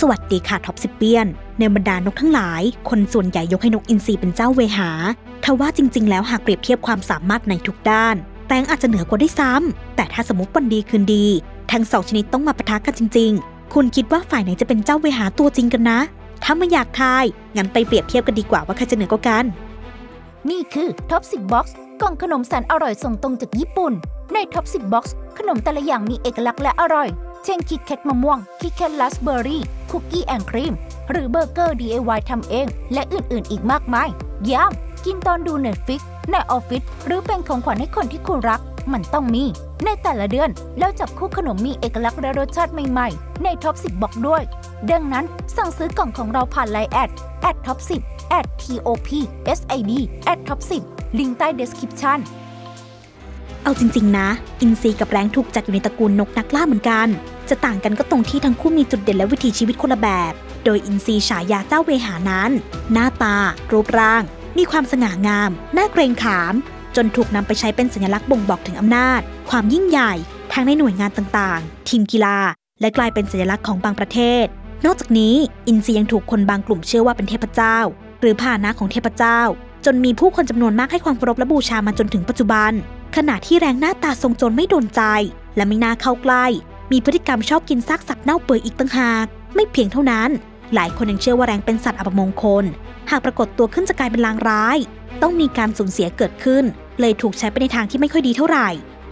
สวัสดีค่ะท็อปเท็นเปี้ยน ในบรรดานกทั้งหลาย คนส่วนใหญ่ยกให้นกอินทรีเป็นเจ้าเวหาทว่าจริง ๆ แล้วหากเปรียบเทียบความสามารถในทุกด้านแร้งอาจจะเหนือกว่าด้วยซ้ำแต่ถ้าสมมติวันดีคืนดี ทั้งสองชนิดต้องมาปะทะกันจริง ๆ คุณคิดว่าฝ่ายไหนจะเป็นเจ้าเวหาตัวจริงกันนะ ถ้าไม่อยากทาย งั้นไปเปรียบเทียบกันดีกว่าว่าใครจะเหนือกว่ากัน นี่คือ Top 10 Box กล่องขนมแสนอร่อยส่งตรงจากญี่ปุ่น ใน Top 10 Box ขนมแต่ละอย่างมีเอกลักษณ์และอร่อย เช่น KitKat มะม่วง KitKat ราสเบอร์รี่ cookie and cream หรือเบอร์เกอร์ DIY ทำเอง และอื่นๆ อีกมากมายย้ำกินตอนดู Netflix ในออฟฟิศหรือเป็นของขวัญให้คนที่คุณรัก มันต้องมี ในแต่ละเดือน แล้วจับคู่ขนมมีเอกลักษณ์และรสชาติใหม่ๆ ใน top 10 บอกด้วย ดังนั้นสั่งซื้อกล่องของเราผ่านไลน์แอดแอดท็อป10แอด TOP SID แอดท็อป10ลิงก์ใต้ description เอาจริง ๆ นะ อินทรีกับแรงถูกจัดอยู่ในตระกูลนกนักล่าเหมือนกัน จะต่างกันก็ตรงที่ทั้งคู่มีจุดเด่นและวิถีชีวิตคนละแบบ โดยอินทรีฉายาเจ้าเวหานั้น หน้าตา รูปร่าง มีความสง่างาม น่าเกรงขาม จนถูกนำไปใช้เป็นสัญลักษณ์บ่งบอกถึงอำนาจ ความยิ่งใหญ่ทั้งในหน่วยงานต่างๆ ทีมกีฬา และกลายเป็นสัญลักษณ์ของบางประเทศ นอกจากนี้อินทรียังถูกคนบางกลุ่มเชื่อว่าเป็นเทพเจ้า หรือพานะของเทพเจ้า จนมีผู้คนจำนวนมากให้ความเคารพและบูชามาจนถึงปัจจุบัน ขณะที่แรงหน้าตาทรงโจรไม่โดนใจ และไม่น่าเข้าใกล้ มีพฤติกรรมชอบกินซากสัตว์เน่าเปื่อยอีกต่างหาก ไม่เพียงเท่านั้น หลายคนยังเชื่อว่าแรงเป็นสัตว์อัปมงคล หากปรากฏตัวขึ้นจะกลายเป็นลางร้าย ต้องมีการสูญเสียเกิดขึ้น เลยถูกใช้ไปในทางที่ไม่ค่อยดีเท่าไหร่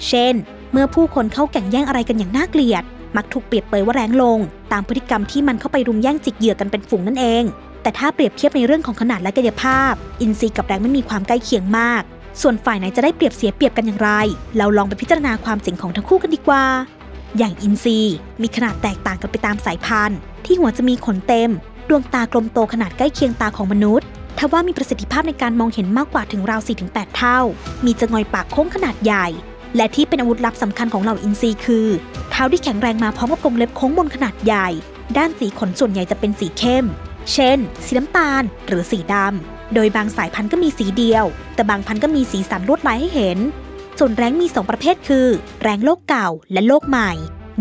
เช่น เมื่อผู้คนเข้าแก่งแย่งอะไรกันอย่างน่าเกลียด มักถูกเปรียบเปยว่าแรงลง ตามพฤติกรรมที่มันเข้าไปรุมแย่งจิกเหยื่อกันเป็นฝูงนั่นเอง แต่ถ้าเปรียบเทียบในเรื่องของขนาดและกายภาพ อินทรีกับแรงไม่มีความใกล้เคียงมาก ส่วนฝ่ายไหนจะได้เปรียบเสียเปรียบกันอย่างไร เราลองไปพิจารณาความเจ๋งของทั้งคู่กันดีกว่า อย่างอินทรีมีขนาดแตกต่างกันไปตามสายพันธุ์ ที่หัวจะมีขนเต็ม ดวงตากลมโตขนาดใกล้เคียงตาของมนุษย์ทว่ามีประสิทธิภาพในการมองเห็นมากกว่าถึงราว 4-8 เท่า มีจงอยปากโค้งขนาดใหญ่ และที่เป็นอาวุธลับสำคัญของเหล่าอินทรีคือ เท้าที่แข็งแรงมาพร้อมกับกรงเล็บโค้งบนขนาดใหญ่ ด้านสีขนส่วนใหญ่จะเป็นสีเข้ม เช่น สีน้ำตาล หรือสีดำโดยบางสายพันธุ์ก็มีสีเดียว แต่บางพันธุ์ก็มีสีสันลวดลายให้เห็น ส่วนแรงมี 2 ประเภทคือ แรงโลกเก่าและโลกใหม่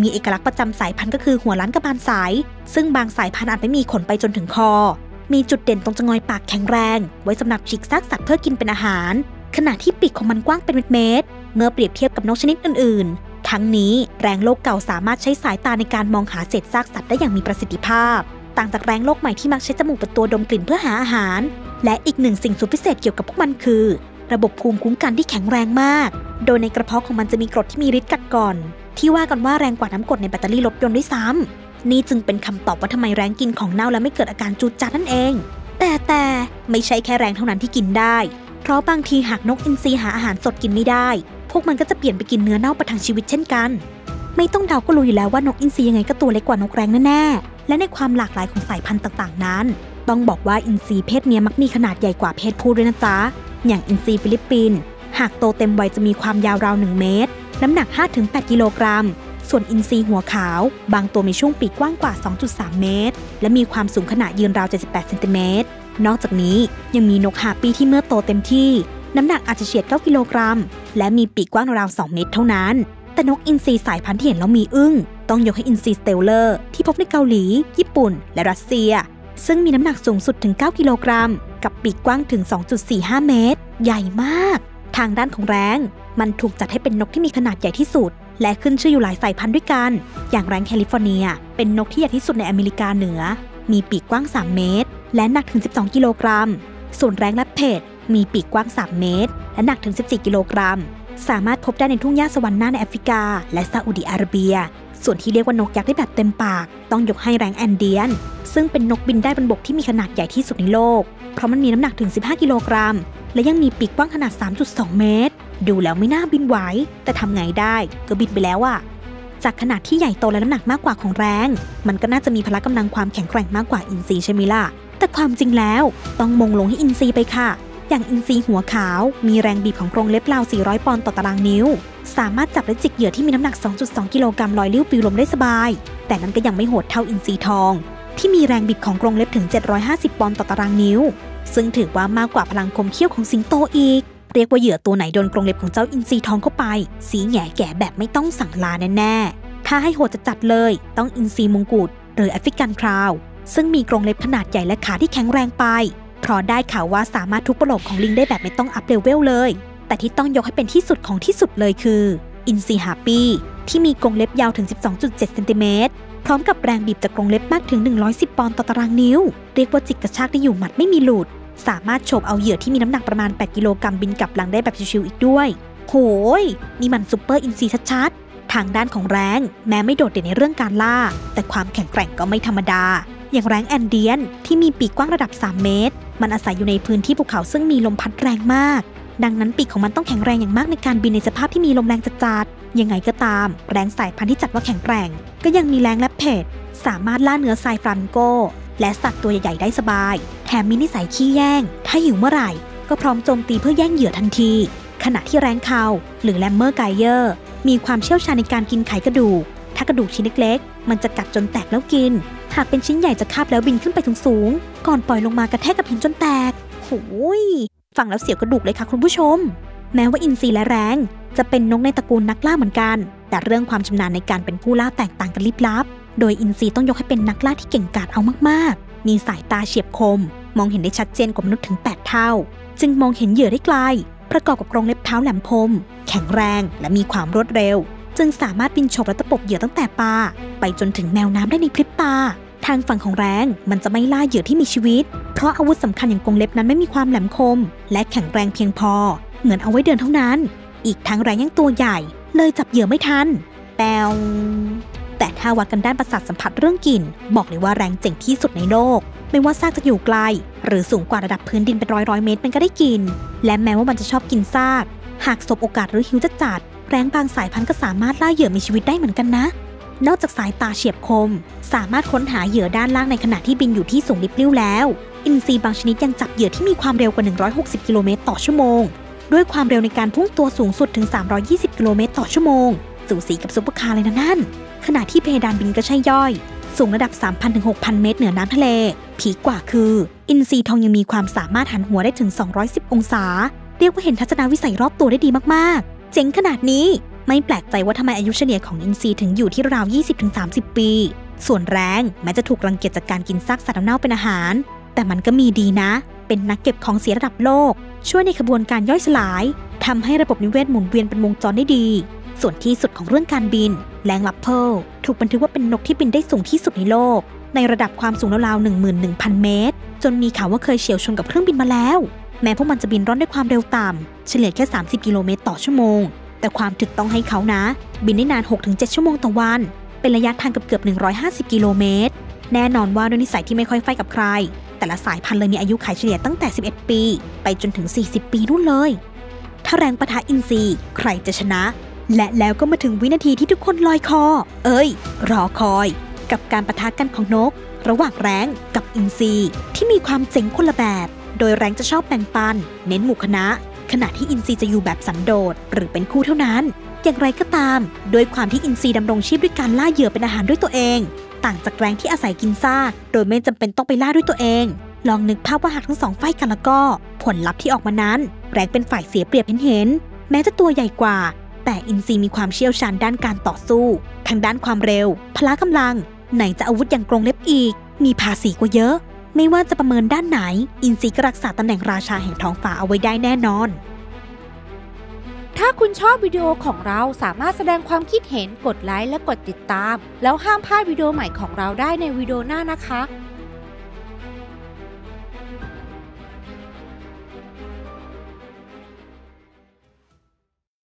มีเอกลักษณ์ประจำสายพันธุ์ก็คือหัวล้านกระบาลสาย ซึ่งบางสายพันธุ์อาจไม่มีขนไปจนถึงคอ มีจุดเด่นตรงจงอยปากแข็งแรง ไว้สำหรับฉีกซากสัตว์เพื่อกินเป็นอาหาร ขณะที่ปีกของมันกว้างเป็นเมตรเมื่อเปรียบเทียบกับนกชนิดอื่น ๆ ทั้งนี้แรงโลกเก่าสามารถใช้สายตาในการมองหาเศษซากสัตว์ได้อย่างมีประสิทธิภาพ ต่างจากแรงโลกใหม่ที่มักใช้จมูกเป็นตัวดมกลิ่นเพื่อหาอาหาร และอีกหนึ่งสิ่งสุดพิเศษเกี่ยวกับพวกมันคือ ระบบภูมิคุ้มกันที่แข็งแรงมาก โดยในกระเพาะของมันจะมีกรดที่มีฤทธิ์กัดก่อน ที่ว่ากันว่าแรงกว่าน้ำกรดในแบตเตอรี่รถยนต์ด้วยซ้ำนี่จึงเป็นคำตอบว่าทำไมแรงกินของเน่าและไม่เกิดอาการจูดจัดนั่นเอง แต่แต่ไม่ใช่แค่แรงเท่านั้นที่กินได้ เพราะบางทีหากนกอินทรีหาอาหารสดกินไม่ได้ พวกมันก็จะเปลี่ยนไปกินเนื้อเน่าประทังชีวิตเช่นกัน ไม่ต้องเดาก็รู้อยู่แล้วว่านกอินทรียังไงก็ตัวเล็กกว่านกแร้งแน่ๆและในความหลากหลายของสายพันธุ์ต่าง ๆ นั้นต้องบอกว่าอินทรีเพศเมียมักมีขนาดใหญ่กว่าเพศผู้ด้วยนะจ๊ะ อย่างอินทรีฟิลิปปิน หากโตเต็มวัยจะมีความยาวราว 1 เมตร น้ำหนัก 5-8 กิโลกรัม ส่วนอินทรีหัวขาว บางตัวมีช่วงปีกกว้างกว่า 2.3 เมตร และมีความสูงขนาดยืนราว 78เซนติเมตร นอกจากนี้ยังมีนกฮาร์ปีที่เมื่อโตเต็มที่ น้ำหนักอาจจะเฉียด 9 กิโลกรัม และมีปีกกว้างราว 2 เมตรเท่านั้น แต่นกอินทรีสายพันธุ์ที่เห็นแล้วมีอึ้ง ต้องยกให้อินทรีสเตลเลอร์ที่พบในเกาหลี ญี่ปุ่น และรัสเซีย ซึ่งมีน้ำหนักสูงสุดถึง 9 กิโลกรัม กับปีกกว้างถึง 2.45 เมตร ใหญ่มาก ทางด้านของแร้งมันถูกจัดให้เป็นนกที่มีขนาดใหญ่ที่สุด และขึ้นชื่ออยู่หลายสายพันธุ์ด้วยกัน อย่างแร้งแคลิฟอร์เนีย เป็นนกที่ใหญ่ที่สุดในอเมริกาเหนือ มีปีกกว้าง 3 เมตร และหนักถึง 12 กิโลกรัม ส่วนแรงและเพจมีปีกกว้าง 3 เมตร และหนักถึง 14 กิโลกรัม สามารถพบได้ในทุ่งหญ้าสวรรค์หน้าในแอฟริกา และซาอุดิอาระเบีย ส่วนที่เรียกว่านกยักษ์ได้แบบเต็มปาก ต้องยกให้แรงแอนเดียน ซึ่งเป็นนกบินได้บนบกที่มีขนาดใหญ่ที่สุดในโลก เพราะมันมีน้ำหนักถึง 15 กิโลกรัม และยังมีปีกกว้างขนาด 3.2 เมตร ดูแล้วไม่น่าบินไหว แต่ทำไงได้ก็บินไปแล้วอะจากขนาดที่ใหญ่โตและน้ำหนักมากกว่าของแรง มันก็น่าจะมีพละกำลังความแข็งแกร่งมากกว่าอินทรีใช่ไหมล่ะ แต่ความจริงแล้วต้องมงลงให้อินทรีไปค่ะ อย่างอินทรีหัวขาว มีแรงบีบของกรงเล็บราว 400 ปอนด์ต่อตารางนิ้ว สามารถจับและจิกเหยื่อที่มีน้ำหนัก 2.2 กิโลกรัมลอยลิ้วปิวลมได้สบาย แต่นั้นก็ยังไม่โหดเท่าอินทรีทอง ที่มีแรงบิดของกรงเล็บถึง 750 ปอนด์ต่อตารางนิ้ว ซึ่งถือว่ามากกว่าพลังคมเขี้ยวของสิงโตอีก เรียกว่าเหยื่อตัวไหนโดนกรงเล็บของเจ้าอินทรีทองเข้าไป ซี้แหงแก๋แบบไม่ต้องสั่งลาแน่ๆ ถ้าให้โหดจัดๆเลย ต้องอินทรีมงกุฎหรือ African crowned ซึ่งมีกรงเล็บขนาดใหญ่และขาที่แข็งแรงไป เพราะได้ข่าวว่าสามารถทุบกะโหลกของลิงได้แบบไม่ต้อง up level เลย แต่ที่ต้องยกให้เป็นที่สุดของที่สุดเลยคืออินทรีฮาร์ปีที่มีกรงเล็บยาวถึง 12.7เซนติเมตรพร้อมกับแรงบีบจากกรงเล็บมากถึง 110 ปอนด์ต่อตารางนิ้ว เรียกว่าจิกกระชากได้อยู่หมัดไม่มีหลุด สามารถโฉบเอาเหยื่อที่มีน้ำหนักประมาณ 8 กิโลกรัมบินกลับรังได้แบบชิวๆอีกด้วย โหย นี่มันซูเปอร์อินทรีชัดๆ ทางด้านของแร้ง แม้ไม่โดดเด่นในเรื่องการล่า แต่ความแข็งแกร่งก็ไม่ธรรมดา อย่างแร้งแอนเดียน ที่มีปีกกว้างระดับ 3 เมตร มันอาศัยอยู่ในพื้นที่ภูเขาซึ่งมีลมพัดแรงมาก ดังนั้นปีกของมันต้องแข็งแรงอย่างมากในการบินในสภาพที่มีลมแรงจัดๆยังไงก็ตาม แร้งสายพันธุ์ที่จัดว่าแข็งแกร่ง ก็ยังมีแร้งลาเพตสามารถล่าเนื้อทรายฟลามิงโก และสัตว์ตัวใหญ่ๆได้สบาย แถมมีนิสัยขี้แย่ง ถ้าหิวเมื่อไหร่ ก็พร้อมโจมตีเพื่อแย่งเหยื่อทันที ขณะที่แร้งเคราหรือ lammergeier มีความเชี่ยวชาญในการกินไขกระดูก ถ้ากระดูกชิ้นเล็กๆ มันจะกัดจนแตกแล้วกิน หากเป็นชิ้นใหญ่จะคาบแล้วบินขึ้นไปที่สูง ก่อนปล่อยลงมากระแทกกับหินจนแตกโอ้ยฟังแล้วเสียวกระดูกเลยค่ะคุณผู้ชม แม้ว่าอินทรีและแร้งจะเป็นนกในตระกูลนักล่าเหมือนกัน แต่เรื่องความชำนาญในการเป็นผู้ล่าแตกต่างกันลิบลับ โดยอินทรีต้องยกให้เป็นนักล่าที่เก่งกาจเอามากๆ มีสายตาเฉียบคม มองเห็นได้ชัดเจนกว่ามนุษย์ถึง 8 เท่า จึงมองเห็นเหยื่อได้ไกล ประกอบกับกรงเล็บเท้าแหลมคม แข็งแรงและมีความรวดเร็ว จึงสามารถบินฉกและตะปบเหยื่อตั้งแต่ปลาไปจนถึงแมวน้ำได้ในพริบตา ทางฝั่งของแรงมันจะไม่ล่าเหยื่อที่มีชีวิต เพราะอาวุธสำคัญอย่างกรงเล็บนั้นไม่มีความแหลมคม และแข็งแรงเพียงพอ เหมือนเอาไว้เดินเท่านั้น อีกทั้งแรงยังตัวใหญ่ เลยจับเหยื่อไม่ทัน แปวแต่ถ้าวัดกันด้านประสาทสัมผัสเรื่องกลิ่น บอกเลยว่าแรงเจ๋งที่สุดในโลก ไม่ว่าซากจะอยู่ไกล หรือสูงกว่าระดับพื้นดินเป็นร้อยร้อยเมตรมันก็ได้กลิน และแม้ว่ามันจะชอบกินซาก หากสบโอกาสหรือหิวจะจัด แรงบางสายพันธุ์ก็สามารถล่าเหยื่อมีชีวิตได้เหมือนกันนะ นอกจากสายตาเฉียบคม สามารถค้นหาเหยื่อด้านล่างในขณะที่บินอยู่ที่สูงลิบลิ้วแล้ว อินทรีบางชนิดยังจับเหยื่อที่มีความเร็วกว่า 160 กิโลเมตรต่อชั่วโมง ด้วยความเร็วในการพุ่งตัวสูงสุดถึง 320 กิโลเมตรต่อชั่วโมง สูสีกับซุปเปอร์คาร์เลยนะนั่น ขณะที่เพดานบินก็ใช่ย่อย สูงระดับ 3,000ถึง6,000 เมตรเหนือน้ำทะเล พีคกว่าคือ อินทรีทองยังมีความสามารถหันหัวได้ถึง 210 องศา เรียกว่าเห็นทัศนวิสัยรอบตัวได้ดีมากๆ เจ๋งขนาดนี้ ไม่แปลกใจว่าทำไมอายุเฉลี่ยของอินทรีถึงอยู่ที่ราว 20-30 ปี ส่วนแรงแม้จะถูกรังเกียจจากการกินซากสัตว์เน่าเป็นอาหาร แต่มันก็มีดีนะ เป็นนักเก็บของเสียระดับโลก ช่วยในขบวนการย่อยสลายทำให้ระบบนิเวศหมุนเวียนเป็นวงจรได้ดี ส่วนที่สุดของเรื่องการบิน แรงลับเพลถูกบันทึกว่าเป็นนกที่บินได้สูงที่สุดในโลก ในระดับความสูงราวๆ11,000 เมตร จนมีข่าวว่าเคยเฉียวชนกับเครื่องบินมาแล้ว แม้พวกมันจะบินร่อนด้วยความเร็วต่ำเฉลี่ยแค่ 30 กิโลเมตรต่อชั่วโมง แต่ความถึกต้องให้เขานะ บินได้นาน 6-7 ชั่วโมงต่อวัน เป็นระยะทางเกือบๆ150 กิโลเมตร แน่นอนว่าด้วยนิสัยที่ไม่ค่อยไฟกับใคร แต่ละสายพันธุ์เลยมีอายุขัยเฉลี่ยตั้งแต่ 11 ปี ไปจนถึง 40 ปีนู่นเลย ถ้าแรงปะทะอินทรีใครจะชนะ และแล้วก็มาถึงวินาทีที่ทุกคนลอยคอ เอ้ย รอคอย กับการปะทะกันของนก ระหว่างแรงกับอินทรีที่มีความเจ๋งคนละแบบ โดยแรงจะชอบแบ่งปัน เน้นหมู่คณะ ขณะที่อินทรีจะอยู่แบบสันโดษหรือเป็นคู่เท่านั้น อย่างไรก็ตาม โดยความที่อินทรีดำรงชีพด้วยการล่าเหยื่อเป็นอาหารด้วยตัวเอง ต่างจากแรงที่อาศัยกินซากโดยไม่จำเป็นต้องไปล่าด้วยตัวเอง ลองนึกภาพว่าหากทั้งสองไฟกันแล้วก็ ผลลัพธ์ที่ออกมานั้น แรงเป็นฝ่ายเสียเปรียบเห็นเห็น แม้จะตัวใหญ่กว่า แต่อินทรีมีความเชี่ยวชาญด้านการต่อสู้ทางด้านความเร็ว พละกำลัง ไหนจะอาวุธอย่างกรงเล็บอีก มีภาษีกว่าเยอะไม่ว่าจะประเมินด้านไหน อินทรีก็รักษาตำแหน่งราชาแห่งท้องฟ้าเอาไว้ได้แน่นอน ถ้าคุณชอบวิดีโอของเราสามารถแสดงความคิดเห็นกดไลค์และกดติดตาม แล้วห้ามพลาดวิดีโอใหม่ของเราได้ในวิดีโอหน้านะคะ